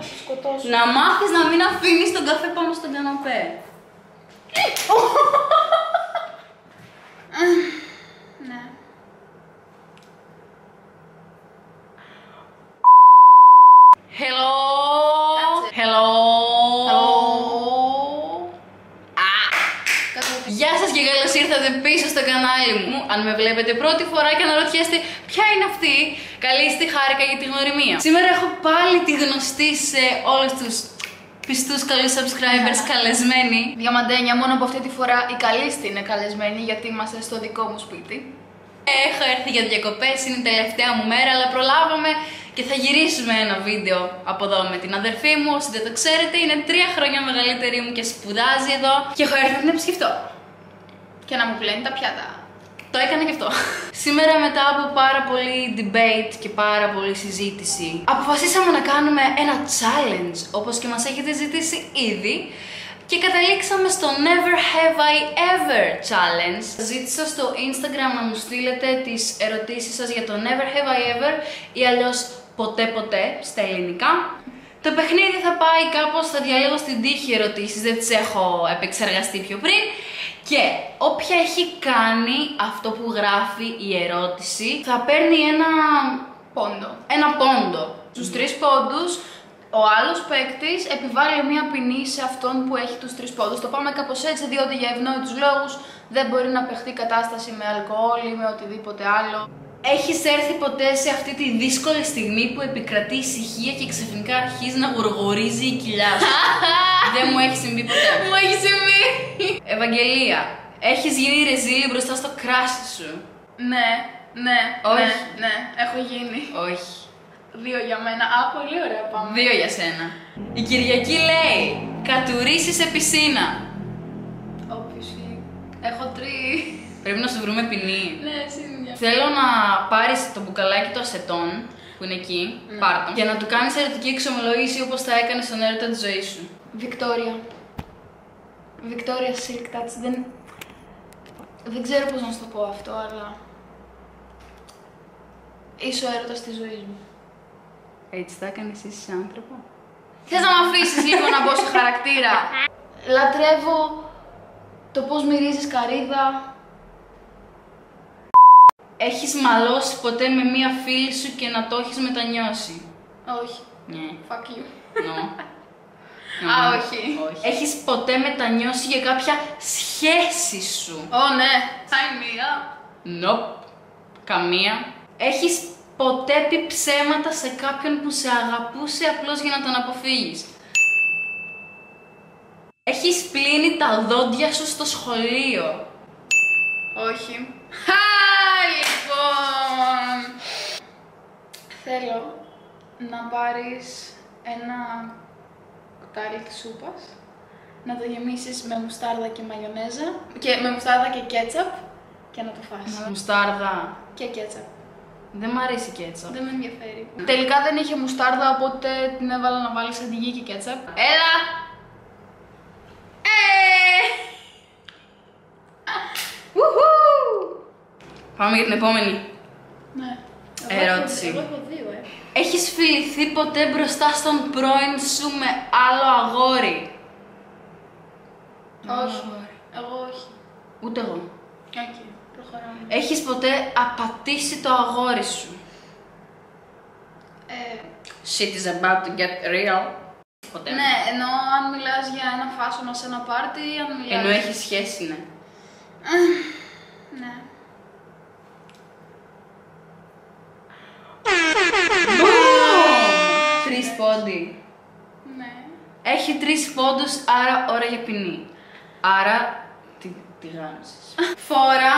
Να σου σκοτώσω. Να μάθεις να μην αφήνεις τον καφέ πάνω στον καναπέ. Ναι. Hello. Γεια σας και καλώς ήρθατε πίσω στο κανάλι μου. Αν με βλέπετε πρώτη φορά και αναρωτιέστε ποια είναι αυτή, καλή στη χάρηκα για τη γνωριμία. Σήμερα έχω πάλι τη γνωστή σε όλους τους πιστούς καλούς subscribers καλεσμένη. Διαμαντένια, μόνο από αυτή τη φορά η καλύστη είναι καλεσμένη γιατί είμαστε στο δικό μου σπίτι. Έχω έρθει για διακοπές, είναι η τελευταία μου μέρα, αλλά προλάβαμε και θα γυρίσουμε ένα βίντεο από εδώ με την αδερφή μου. Όσοι δεν το ξέρετε, είναι τρία χρόνια μεγαλύτερη μου και σπουδάζει εδώ. Και έχω έρθει να την επισκεφτώ. Και να μου πλένει τα πιάτα. Το έκανα και αυτό. Σήμερα μετά από πάρα πολύ debate και πάρα πολύ συζήτηση, αποφασίσαμε να κάνουμε ένα challenge, όπως και μας έχετε ζητήσει ήδη, και καταλήξαμε στο Never Have I Ever Challenge. Ζήτησα στο Instagram να μου στείλετε τις ερωτήσεις σας για το Never Have I Ever ή αλλιώς ποτέ ποτέ στα ελληνικά. Το παιχνίδι θα πάει κάπως, θα διαλέγω στην τύχη ερωτήσεις, δεν τις έχω επεξεργαστεί πιο πριν. Και όποια έχει κάνει αυτό που γράφει η ερώτηση θα παίρνει ένα, Πόντο. ένα πόντο. Στους τρεις πόντους, ο άλλος παίκτης επιβάλλει μία ποινή σε αυτόν που έχει τους τρεις πόντους. Το πάμε κάπως έτσι, διότι για ευνόητους λόγους δεν μπορεί να παιχτεί κατάσταση με αλκοόλ ή με οτιδήποτε άλλο. Έχεις έρθει ποτέ σε αυτή τη δύσκολη στιγμή που επικρατεί ησυχία και ξαφνικά αρχίζει να γουργουρίζει η κοιλιά σου; Δεν μου έχει συμβεί ποτέ. Μου έχει συμβεί! Ευαγγελία, έχεις γίνει ρεζίλη μπροστά στο κράσι σου; Ναι, ναι, Όχι. ναι, ναι, έχω γίνει. Όχι. Δύο για μένα. Α, πολύ ωραία πάμε. Δύο για σένα. Η Κυριακή λέει, κατουρίσει σε πισίνα. Obviously. Έχω τρει. Πρέπει να σου βρούμε ποινή. ναι, εσύ είναι μια. Θέλω να πάρεις το μπουκαλάκι του ασετών που είναι εκεί, πάρ' το, και να του κάνεις ερωτική εξομολόγηση όπως θα έκανες στον έρωτα της ζωής σου. Βικτόρια. Βικτόρια Silk Touch. Δεν... δεν ξέρω πώς να σου το πω αυτό, αλλά... Είσαι ο έρωτας της ζωής μου. Έτσι θα έκανες εσύ σε άνθρωπο; Θες να με αφήσεις λίγο να μπω σε χαρακτήρα; Λατρεύω το πώς μυρίζεις καρύδα. Έχεις μαλώσει ποτέ με μία φίλη σου και να το έχεις μετανιώσει; Όχι. Ναι. Fuck you. No. Α, όχι. Έχεις ποτέ μετανιώσει για κάποια σχέση σου; Ω, ναι. Sign me up. Nope. Καμία. Έχεις ποτέ πει ψέματα σε κάποιον που σε αγαπούσε απλώς για να τον αποφύγεις; Έχεις πλύνει τα δόντια σου στο σχολείο; Όχι. Χα, λοιπόν. Θέλω να πάρεις ένα κουτάλι της σούπας, να το γεμίσεις με μουστάρδα και μαγιονέζα και με μουστάρδα και κέτσαπ και να το φας. Μουστάρδα. Και κέτσαπ. Δεν μ' αρέσει και έτσι. Δεν με ενδιαφέρει. Τελικά δεν είχε μουστάρδα, οπότε την έβαλα να βάλει αντιγή και κέτσαπ. Έλα! Ε! Ουχου! Πάμε για την επόμενη. Ναι. Ερώτηση. Εγώ έχω δύο, ε. Έχεις φιληθεί ποτέ μπροστά στον πρώην σου με άλλο αγόρι; Όχι. Εγώ όχι. Ούτε εγώ. Οκ, προχωράμε. Έχεις ποτέ απατήσει το αγόρι σου; Ε, Shit is about to get real. Ποτέ. ναι, ενώ αν μιλάς για ένα φάσονα σε ένα πάρτι, αν μιλάς... Ενώ έχεις σχέση, ναι. Ναι. Τρεις πόντι. Ναι. Έχει τρεις πόντους, άρα ώρα για ποινή. Άρα, τι, τι γάμισες. Φόρα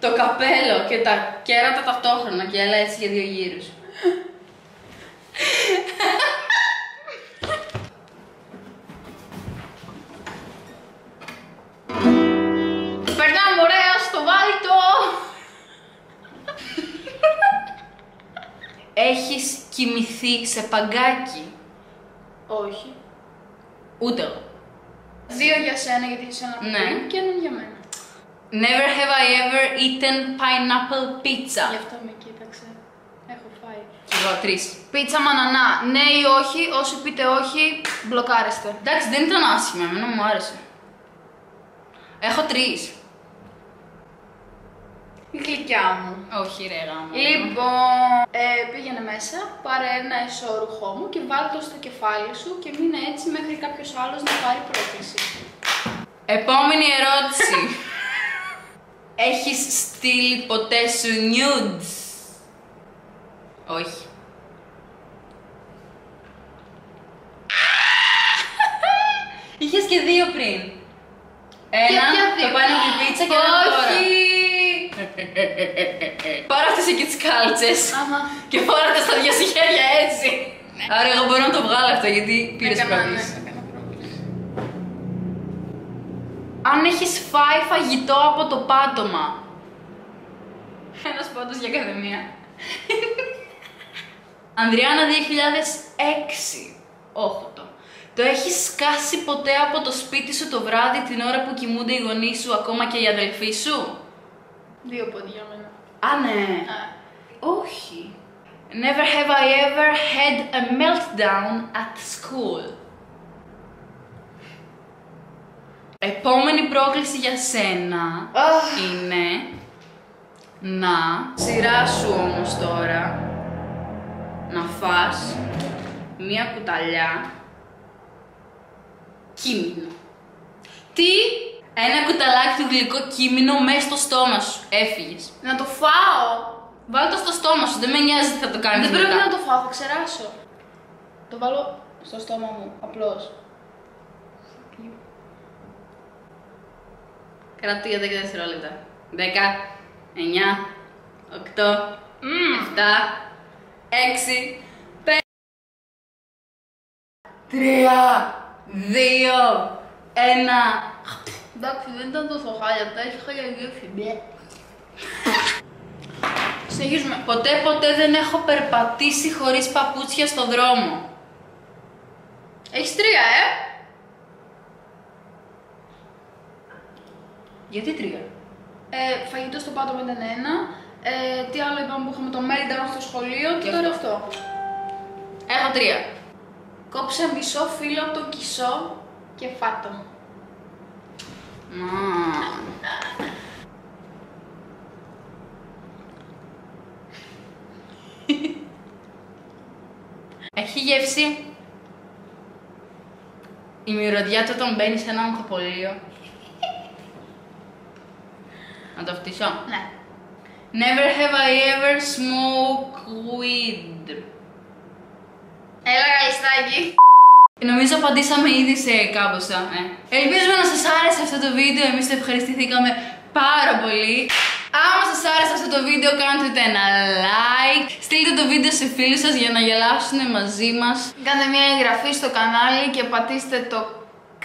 το καπέλο και τα κέρατα ταυτόχρονα και έλα έτσι για δύο γύρους. Κοιμηθεί σε παγκάκι; Όχι. Ούτε εγώ. Δύο για σένα γιατί είσαι ένα Ναι. παιδί και έναν για μένα. Never have I ever eaten pineapple pizza. Γι' αυτό με κοίταξε. Έχω φάει. Και Δύο, τρεις. Πίτσα μανανά, ναι ή όχι, όσοι πείτε όχι, μπλοκάρεστε. Εντάξει, δεν ήταν άσχημα, εμένα μου άρεσε. Έχω τρεις. Η γλυκιά μου. Όχι, ρε γάμο. Λοιπόν, ε, πήγαινε μέσα, πάρε ένα ισόρουχό μου και βάλ το στο κεφάλι σου και μείνε έτσι μέχρι κάποιος άλλος να πάρει πρόκληση. Επόμενη ερώτηση. Έχεις στείλει ποτέ σου nudes? Όχι. Είχες και δύο πριν. Ένα, ποια το δύο; πάνω με πίτσα και ένα τώρα. Όχι! Πάρε αυτές εκεί τις κάλτσες Αχα. και φόρατε στα δυο σου χέρια έτσι. Άρα εγώ μπορώ να το βγάλω αυτό γιατί πήρες Έκανα, ναι, πρόκληση. έκανα πρόκληση. Αν έχεις φάει φαγητό από το πάτωμα. Ένας πόντος για κάθε μία. Ανδριάννα 2006. Όχοτο. Το έχεις σκάσει ποτέ από το σπίτι σου το βράδυ την ώρα που κοιμούνται οι γονείς σου, ακόμα και οι αδελφοί σου; Δύο πόδια για μένα. Α, ναι. Α. Όχι. Never have I ever had a meltdown at school. Επόμενη πρόκληση για σένα Αχ. είναι να σειρά σου όμως τώρα να φας μία κουταλιά κίμινο. Τι! Ένα κουταλάκι του γλυκό κίμινο μέσα στο στόμα σου. Έφυγες. Να το φάω! Βάλ το στο στόμα σου, δεν με νοιάζει τι θα το κάνεις Δεν πρέπει μετά. να το φάω, θα ξεράσω. Το βάλω στο στόμα μου, απλώς. Κρατώ για 10 δευτερόλεπτα. 10, 9, 8, Μμμ. 7, 6, 5, 3, 2, 1. Εντάξει, δεν ήταν τόσο χάλια, τα έχει χάλια γεύση. Μπε. Συνεχίζουμε. Ποτέ ποτέ δεν έχω περπατήσει χωρίς παπούτσια στο δρόμο. Έχεις τρία, ε! Γιατί τρία; ε φαγητό στο πάτωμα ήταν ένα. Ε, τι άλλο είπαμε που είχαμε το meltdown στο σχολείο και Και τώρα αυτό. αυτό. Έχω τρία. Κόψε μισό φύλλο από τον κισό και φάτο. Μα. Έχει γεύση η μυρωδιά του όταν μπαίνει σε ένα μοχοπολείο. Να το φτύσω. Ναι. Never have I ever smoked weed. Έλα, γαϊστάκι. Νομίζω απαντήσαμε ήδη σε κάμποσα. Ε. Ελπίζουμε να σας άρεσε αυτό το βίντεο. Εμείς το ευχαριστηθήκαμε πάρα πολύ. Άμα σας άρεσε αυτό το βίντεο, κάντε το ένα like. Στείλτε το βίντεο σε φίλους σας για να γελάσουν μαζί μας. Κάντε μια εγγραφή στο κανάλι και πατήστε το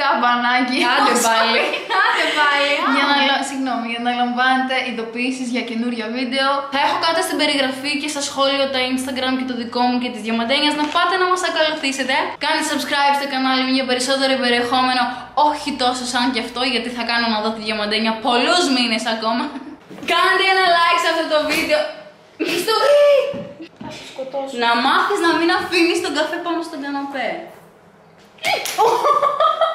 καμπανάκι. Άντε Όσο- πάλι. Άντε πάλι. για, να, λα- συγγνώμη, για να λαμβάνετε ειδοποιήσεις για καινούρια βίντεο. Θα έχω κάτω στην περιγραφή και στα σχόλια τα Instagram και το δικό μου και της Διαμαντένιας να πάτε να μας ακολουθήσετε. Κάντε subscribe στο κανάλι μου για περισσότερο περιεχόμενο, όχι τόσο σαν και αυτό γιατί θα κάνω να δω τη Διαμαντένια πολλούς μήνες ακόμα. Κάντε ένα like σε αυτό το βίντεο. Στο Θα σου σκοτώσω. Να μάθεις να μην αφήνεις τον καφέ πάνω στον καναπέ.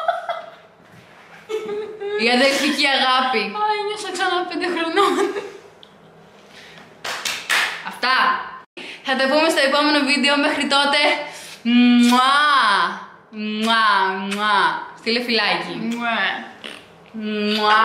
Η αδελφική αγάπη. Α, νιώσα ξανά πέντε χρονών. Αυτά. Θα τα πούμε στο επόμενο βίντεο. Μέχρι τότε. Μουά. Μουά. Μουά. Στείλε φυλάκι. Μουέ. Μουά.